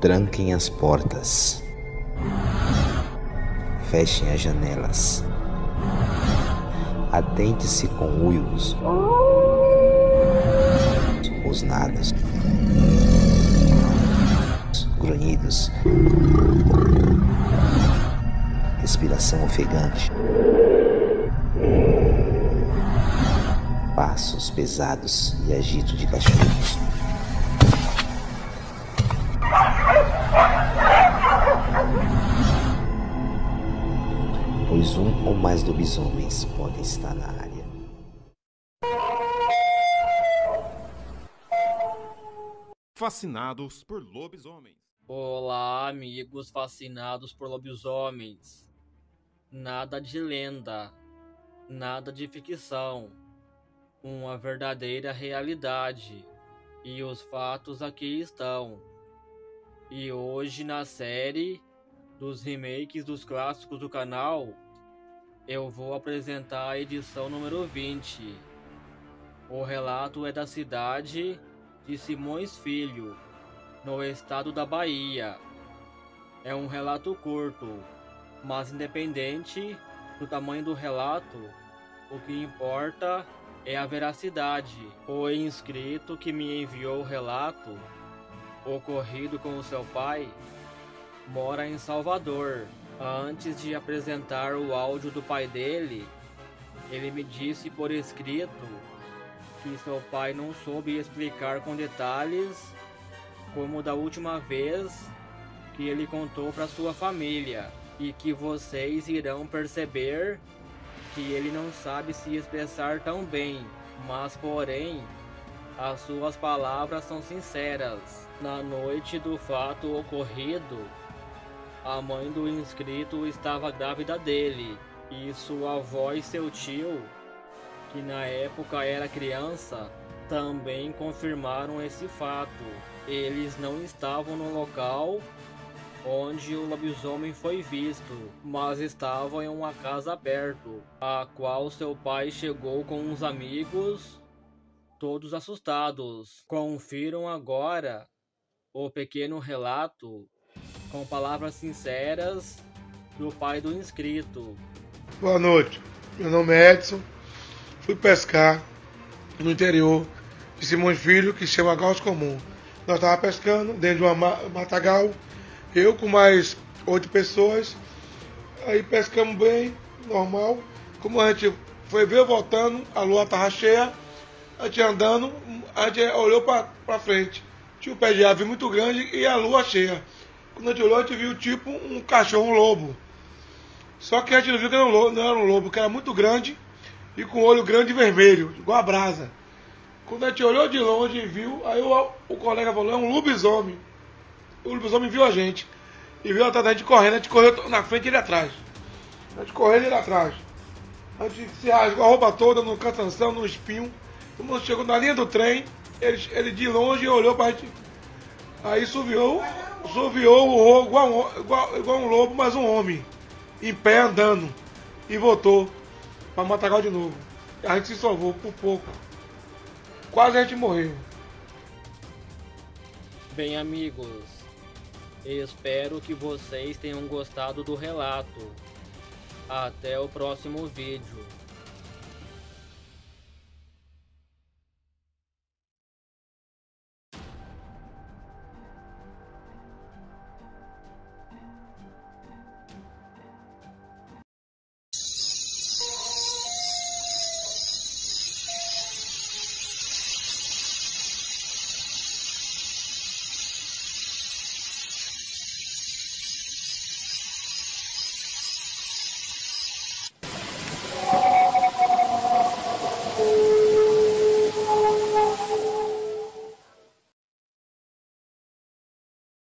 Tranquem as portas. Fechem as janelas. Atente-se com uivos, rosnados, grunhidos, respiração ofegante, passos pesados e agito de cachorros. Pois um ou mais lobisomens podem estar na área. Fascinados por lobisomens. Olá, amigos fascinados por lobisomens. Nada de lenda, nada de ficção, uma verdadeira realidade. E os fatos aqui estão. E hoje na série dos remakes dos clássicos do canal, eu vou apresentar a edição número 20. O relato é da cidade de Simões Filho, no estado da Bahia. É um relato curto, mas independente do tamanho do relato, o que importa é a veracidade. O inscrito que me enviou o relato, ocorrido com o seu pai, mora em Salvador. Antes de apresentar o áudio do pai dele, ele me disse por escrito que seu pai não soube explicar com detalhes, como da última vez que ele contou para sua família, e que vocês irão perceber que ele não sabe se expressar tão bem, mas porém as suas palavras são sinceras. Na noite do fato ocorrido, a mãe do inscrito estava grávida dele e sua avó e seu tio, que na época era criança, também confirmaram esse fato. Eles não estavam no local onde o lobisomem foi visto, mas estavam em uma casa perto, a qual seu pai chegou com uns amigos, todos assustados. Confiram agora o pequeno relato com palavras sinceras do pai do inscrito. Boa noite, meu nome é Edson. Fui pescar no interior de Simões Filho, que chama Gauss Comum. Nós estávamos pescando dentro de uma matagal, eu com mais oito pessoas. Aí pescamos bem, normal. Como a gente foi ver voltando, a lua estava cheia, a gente andando, a gente olhou para frente. Tinha um pé de ave muito grande e a lua cheia. Quando a gente olhou, a gente viu tipo um cachorro, um lobo. Só que a gente não viu que era um lobo, não era um lobo, que era muito grande e com olho grande e vermelho, igual a brasa. Quando a gente olhou de longe e viu, aí o, o colega falou, é um lobisomem. O lobisomem viu a gente. E viu a gente correndo, a gente correu na frente e ele atrás. A gente correu ele atrás. A gente se rasgou a roupa toda no cansanção, no espinho. Quando chegou na linha do trem, ele, ele de longe olhou pra gente. Aí subiu subiou igual, igual, igual um lobo, mas um homem, em pé andando, e voltou para Matagal de novo. A gente se salvou por pouco. Quase a gente morreu. Bem, amigos, espero que vocês tenham gostado do relato. Até o próximo vídeo.